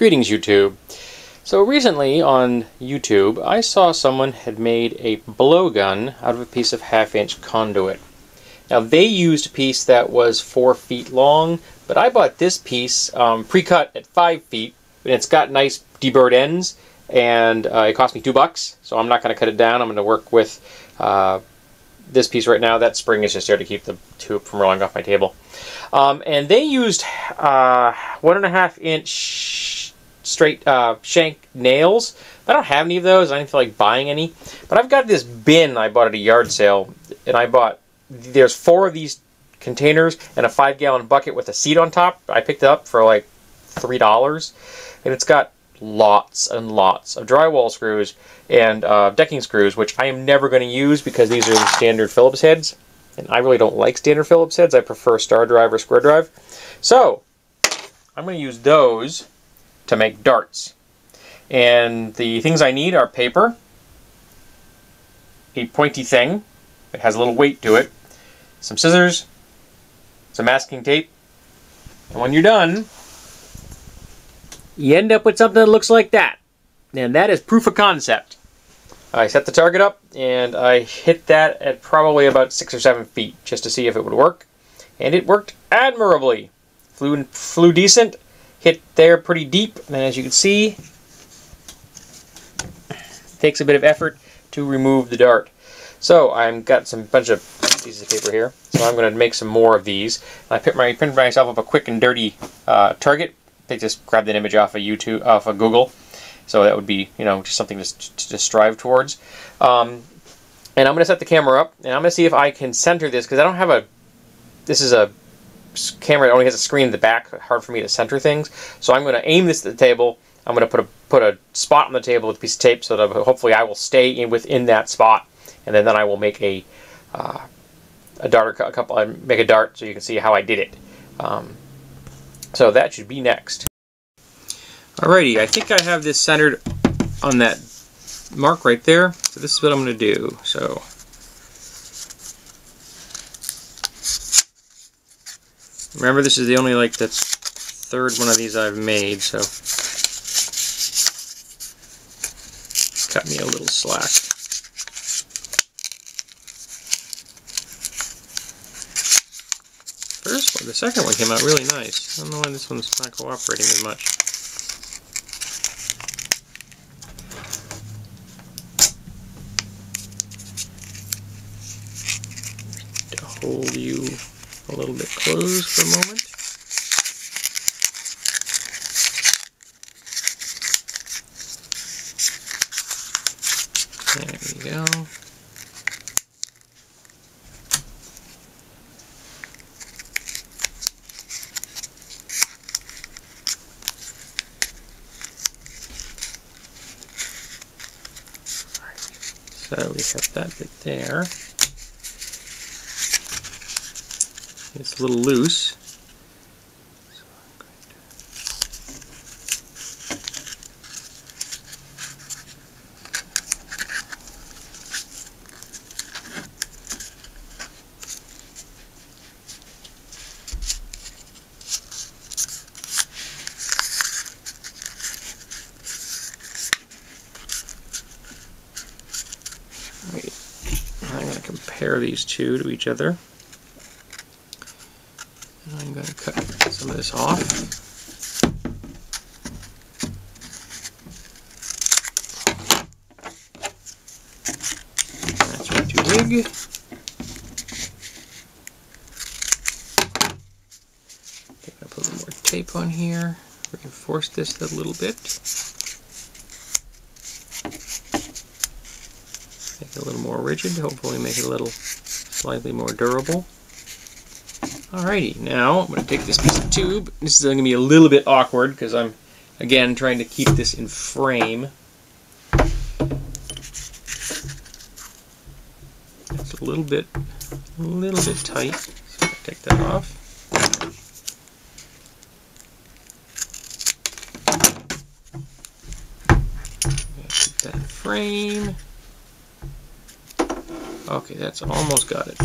Greetings YouTube. So recently on YouTube I saw someone had made a blowgun out of a piece of half inch conduit. Now they used a piece that was 4 feet long but I bought this piece um, pre-cut at 5 feet and it's got nice deburred ends and uh, it cost me 2 bucks so I'm not going to cut it down. I'm going to work with uh, this piece right now. That spring is just there to keep the tube from rolling off my table. Um, and they used uh, one and a half inch straight uh, shank nails. I don't have any of those. I didn't feel like buying any. But I've got this bin I bought at a yard sale. And I bought, there's four of these containers and a five gallon bucket with a seat on top. I picked it up for like $3. And it's got lots and lots of drywall screws and uh, decking screws, which I am never going to use because these are the standard Phillips heads. And I really don't like standard Phillips heads. I prefer star drive or square drive. So, I'm going to use those to make darts. And the things I need are paper, a pointy thing that has a little weight to it, some scissors, some masking tape, and when you're done, you end up with something that looks like that. And that is proof of concept. I set the target up and I hit that at probably about six or seven feet just to see if it would work. And it worked admirably. Flew, flew decent, hit there pretty deep, and as you can see, takes a bit of effort to remove the dart. So I've got some bunch of pieces of paper here, so I'm going to make some more of these. I put my printed myself up a quick and dirty uh, target. I just grabbed an image off of YouTube, off of Google. So that would be, you know, just something to, to strive towards. Um, and I'm going to set the camera up, and I'm going to see if I can center this, because I don't have a, this is a camera only has a screen in the back, hard for me to center things. So I'm going to aim this at the table. I'm going to put a put a spot on the table with a piece of tape so that hopefully I will stay in within that spot, and then, then I will make a uh, a dart a couple make a dart so you can see how I did it. Um, so that should be next. Alrighty, I think I have this centered on that mark right there. So this is what I'm going to do. So remember this is the only like the third one of these I've made, so cut me a little slack. First one, the second one came out really nice. I don't know why this one's not cooperating as much. hold you a little bit closed for a moment. There we go. So we have that bit there. It's a little loose. I'm going to compare these two to each other. I'm going to cut some of this off. That's way too big. I'm going to put a little more tape on here, reinforce this a little bit. Make it a little more rigid, hopefully make it a little slightly more durable. Alrighty, now I'm going to take this piece of tube. This is going to be a little bit awkward because I'm, again, trying to keep this in frame. It's a little bit, a little bit tight. So take that off. Keep that in frame. Okay, that's almost got it.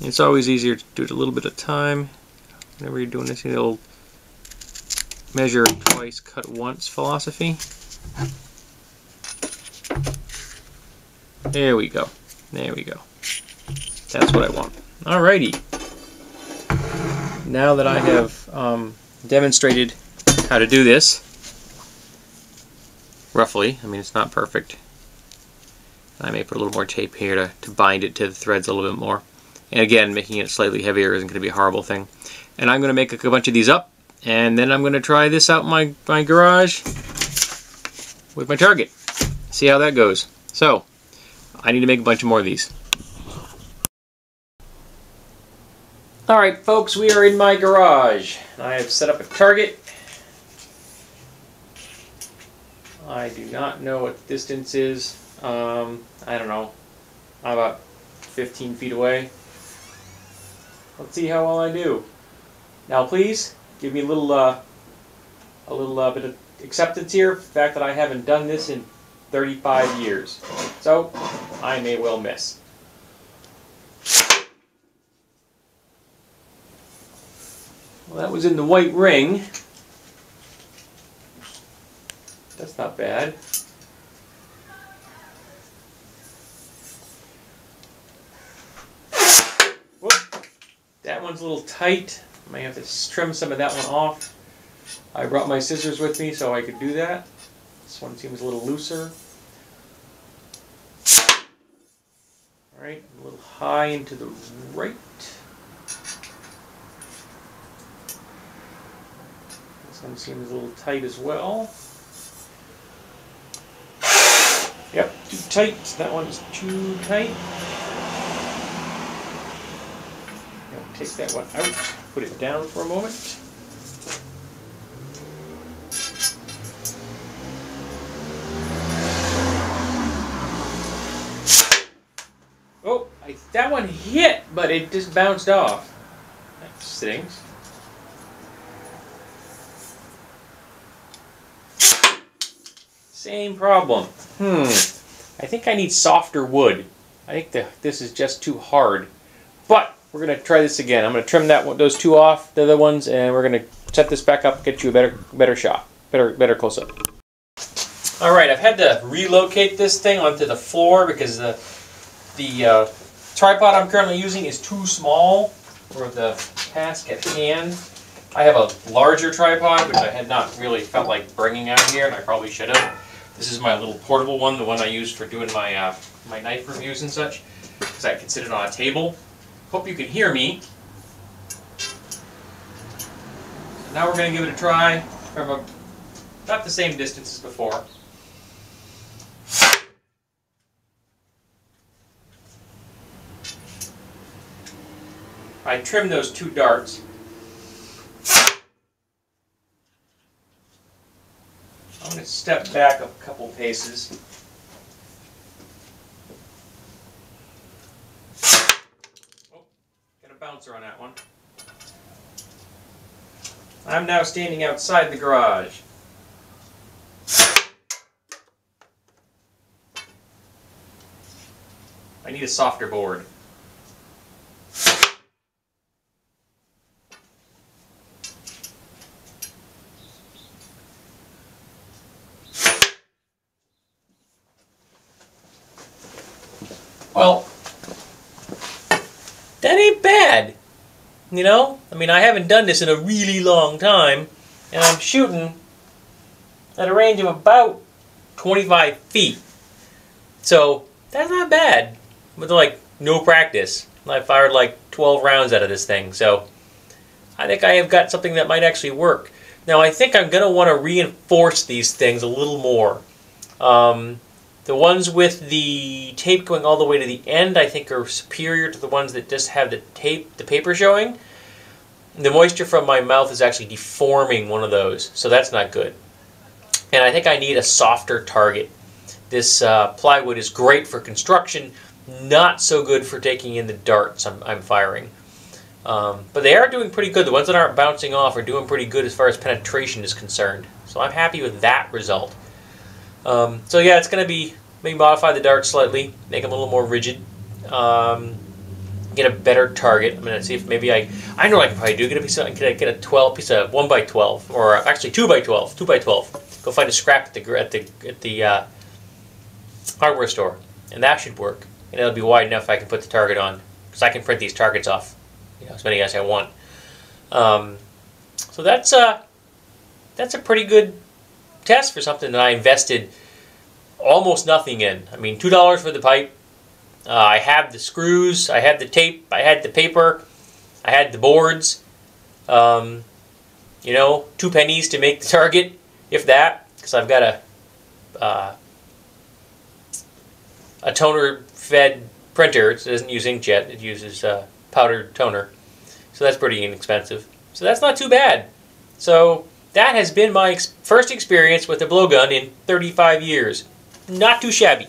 It's always easier to do it a little bit a time. Whenever you're doing this, you'll measure twice, cut once philosophy. There we go. There we go. That's what I want. Alrighty. Now that I have um, demonstrated how to do this, roughly, I mean it's not perfect. I may put a little more tape here to, to bind it to the threads a little bit more. And again, making it slightly heavier isn't going to be a horrible thing. And I'm going to make a bunch of these up, and then I'm going to try this out in my, my garage with my target. See how that goes. So, I need to make a bunch of more of these. Alright folks, we are in my garage. I have set up a target. I do not know what the distance is. Um, I don't know. I'm about 15 feet away. Let's see how well I do. Now please, give me a little, uh, a little uh, bit of acceptance here. The fact that I haven't done this in 35 years. So, I may well miss. Well, that was in the white ring. That's not bad. Whoop. That one's a little tight. I may have to trim some of that one off. I brought my scissors with me so I could do that. This one seems a little looser. Alright, a little high into the right. This one seems a little tight as well. Yep, too tight. That one is too tight. Now take that one out, put it down for a moment. Oh, I, that one hit, but it just bounced off. That stings. Same problem. Hmm. I think I need softer wood. I think the, this is just too hard. But we're going to try this again. I'm going to trim that those two off, the other ones, and we're going to set this back up, get you a better better shot, better better close up. All right, I've had to relocate this thing onto the floor because the the uh, tripod I'm currently using is too small for the task at hand. I have a larger tripod, which I had not really felt like bringing out here, and I probably should have. This is my little portable one, the one I use for doing my uh, my knife reviews and such, because I can sit it on a table. Hope you can hear me. Now we're going to give it a try from a, about the same distance as before. I trimmed those two darts. I'm going to step back a couple paces. Oh, got a bouncer on that one. I'm now standing outside the garage. I need a softer board. Well, that ain't bad. You know? I mean, I haven't done this in a really long time, and I'm shooting at a range of about 25 feet. So, that's not bad. With like no practice. I fired like 12 rounds out of this thing, so I think I have got something that might actually work. Now, I think I'm going to want to reinforce these things a little more. Um, the ones with the tape going all the way to the end, I think, are superior to the ones that just have the tape, the paper showing. The moisture from my mouth is actually deforming one of those, so that's not good. And I think I need a softer target. This uh, plywood is great for construction, not so good for taking in the darts I'm, I'm firing. Um, but they are doing pretty good. The ones that aren't bouncing off are doing pretty good as far as penetration is concerned. So I'm happy with that result. Um, so yeah, it's going to be maybe modify the dart slightly, make them a little more rigid. Um, get a better target. I'm gonna see if maybe I I know I can probably do. Get a piece of get a, get a 12 piece of one by 12 or actually two by 12, two by 12. Go find a scrap at the at the at the uh, hardware store, and that should work. And it'll be wide enough I can put the target on because I can print these targets off, you know, as many as I want. Um, so that's a that's a pretty good test for something that I invested almost nothing in. I mean, two dollars for the pipe. Uh, I have the screws. I had the tape. I had the paper. I had the boards. Um, you know, two pennies to make the target, if that, because I've got a uh, a toner fed printer. It doesn't use inkjet. It uses uh, powdered toner, so that's pretty inexpensive. So that's not too bad. So that has been my ex first experience with a blowgun in 35 years. Not too shabby.